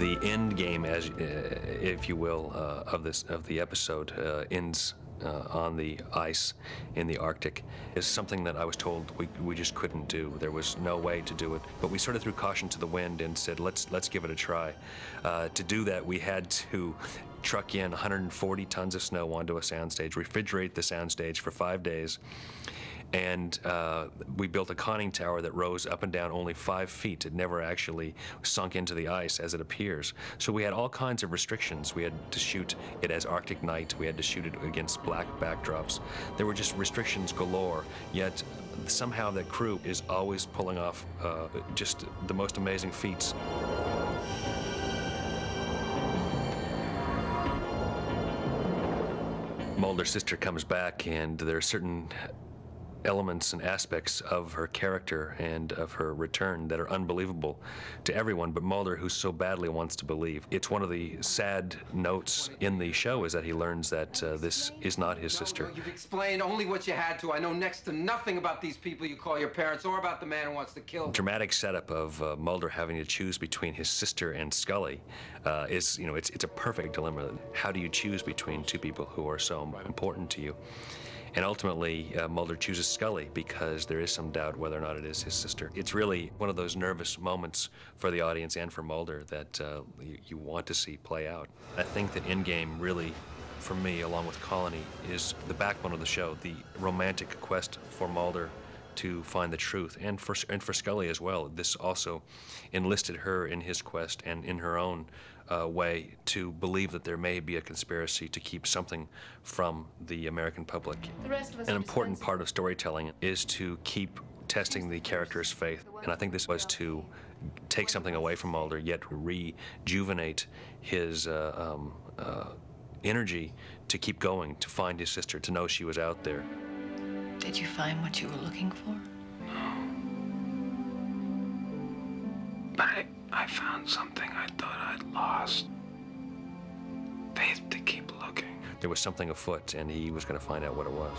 The end game, as uh, if you will, uh, of this of the episode uh, ends uh, on the ice in the Arctic is something that I was told we, we just couldn't do. There was no way to do it. But we sort of threw caution to the wind and said, let's let's give it a try. Uh, to do that, we had to truck in 140 tons of snow onto a soundstage, refrigerate the soundstage for five days, and uh, we built a conning tower that rose up and down only five feet. It never actually sunk into the ice as it appears. So we had all kinds of restrictions. We had to shoot it as Arctic night. We had to shoot it against black backdrops. There were just restrictions galore. Yet somehow that crew is always pulling off uh, just the most amazing feats. Mulder's sister comes back, and there are certain elements and aspects of her character and of her return that are unbelievable to everyone but Mulder, who so badly wants to believe. It's one of the sad notes in the show is that he learns that uh, this is not his sister. You've explained only what you had to. I know next to nothing about these people you call your parents or about the man who wants to kill them. Dramatic setup of uh, Mulder having to choose between his sister and Scully uh, is, you know, it's, it's a perfect dilemma. How do you choose between two people who are so important to you? And ultimately, uh, Mulder chooses Scully because there is some doubt whether or not it is his sister. It's really one of those nervous moments for the audience and for Mulder that uh, you, you want to see play out. I think that Endgame really for me, along with Colony, is the backbone of the show, the romantic quest for Mulder to find the truth, and for and for Scully as well. This also enlisted her in his quest and in her own uh, way to believe that there may be a conspiracy to keep something from the American public. An important part of storytelling is to keep testing the character's faith, and I think this was to take something away from Mulder, yet rejuvenate his uh, um, uh, energy to keep going, to find his sister, to know she was out there. Did you find what you were looking for? No. But I, I found something I thought I'd lost. Faith to keep looking. There was something afoot, and he was going to find out what it was.